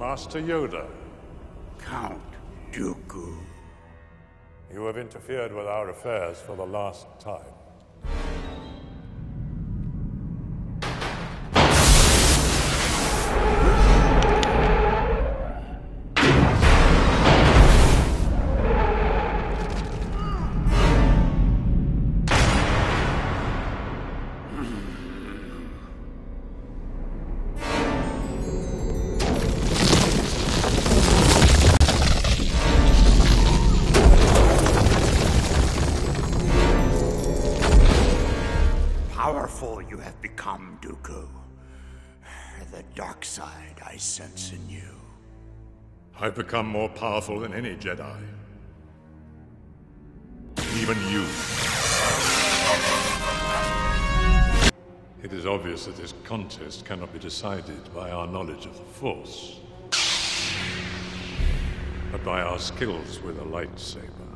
Master Yoda. Count Dooku. You have interfered with our affairs for the last time. Powerful you have become, Dooku. The dark side I sense in you. I've become more powerful than any Jedi. Even you. It is obvious that this contest cannot be decided by our knowledge of the Force, but by our skills with a lightsaber.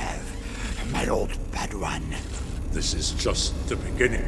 Have, my old Padawan. This is just the beginning.